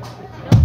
Right.